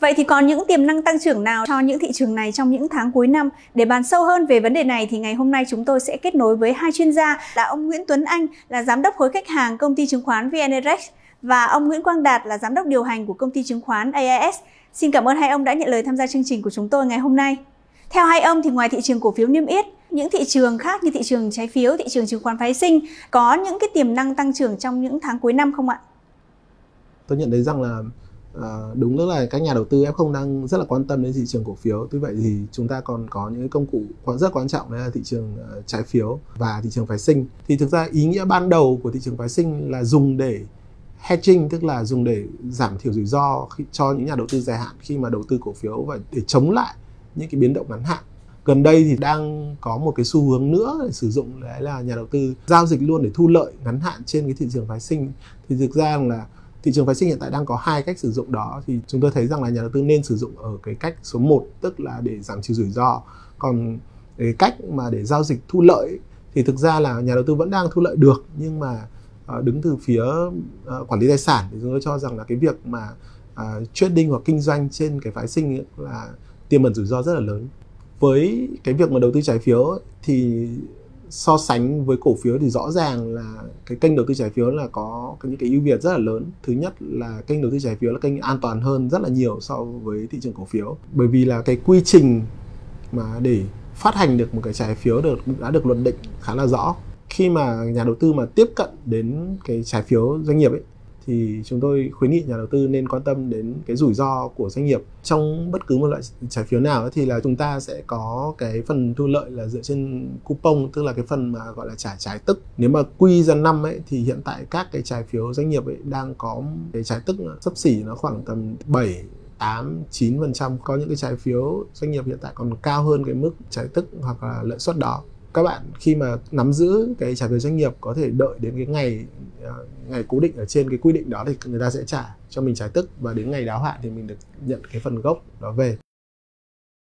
Vậy thì còn những tiềm năng tăng trưởng nào cho những thị trường này trong những tháng cuối năm? Để bàn sâu hơn về vấn đề này thì ngày hôm nay chúng tôi sẽ kết nối với hai chuyên gia là ông Nguyễn Tuấn Anh là giám đốc khối khách hàng công ty chứng khoán VN Direct và ông Nguyễn Quang Đạt là giám đốc điều hành của công ty chứng khoán AIS. Xin cảm ơn hai ông đã nhận lời tham gia chương trình của chúng tôi ngày hôm nay. Theo hai ông thì ngoài thị trường cổ phiếu niêm yết, những thị trường khác như thị trường trái phiếu, thị trường chứng khoán phái sinh có những cái tiềm năng tăng trưởng trong những tháng cuối năm không ạ? Tôi nhận thấy rằng là À, đúng là các nhà đầu tư F0 đang rất là quan tâm đến thị trường cổ phiếu. Tuy vậy thì chúng ta còn có những công cụ rất quan trọng đấy là thị trường ờ, trái phiếu và thị trường phái sinh. Thì thực ra ý nghĩa ban đầu của thị trường phái sinh là dùng để hedging tức là dùng để giảm thiểu rủi ro khi, cho những nhà đầu tư dài hạn khi mà đầu tư cổ phiếu và để chống lại những cái biến động ngắn hạn gần đây thì đang có một cái xu hướng nữa để sử dụng đấy là nhà đầu tư giao dịch luôn để thu lợi ngắn hạn trên cái thị trường phái sinh thì thực ra là thị trường phái sinh hiện tại đang có hai cách sử dụng đó. Thì chúng tôi thấy rằng là nhà đầu tư nên sử dụng ở cái cách số 1 tức là để giảm trừ rủi ro. Còn cái cách mà để giao dịch thu lợi, thì thực ra là nhà đầu tư vẫn đang thu lợi được, nhưng mà ờ, đứng từ phía ờ, quản lý tài sản thì chúng tôi cho rằng là cái việc mà ờ, trading hoặc kinh doanh trên cái phái sinh là tiềm ẩn rủi ro rất là lớn. Với cái việc mà đầu tư trái phiếu thì so sánh với cổ phiếu thì rõ ràng là cái kênh đầu tư trái phiếu là có những cái ưu việt rất là lớn. Thứ nhất là kênh đầu tư trái phiếu là kênh an toàn hơn rất là nhiều so với thị trường cổ phiếu. Bởi vì là cái quy trình mà để phát hành được một cái trái phiếu được, đã được luật định khá là rõ. Khi mà nhà đầu tư mà tiếp cận đến cái trái phiếu doanh nghiệp ấy thì chúng tôi khuyến nghị nhà đầu tư nên quan tâm đến cái rủi ro của doanh nghiệp. Trong bất cứ một loại trái phiếu nào thì là chúng ta sẽ có cái phần thu lợi là dựa trên coupon tức là cái phần mà gọi là trả trái tức. Nếu mà quy ra năm ấy thì hiện tại các cái trái phiếu doanh nghiệp ấy đang có cái trái tức sấp xỉ nó khoảng tầm 7 8, 9% có những cái trái phiếu doanh nghiệp hiện tại còn cao hơn cái mức trái tức hoặc là lợi suất đó. Các bạn khi mà nắm giữ cái trái phiếu doanh nghiệp có thể đợi đến cái ngày Ờ, ngày cố định ở trên cái quy định đó thì người ta sẽ trả cho mình trái tức và đến ngày đáo hạn thì mình được nhận cái phần gốc đó về.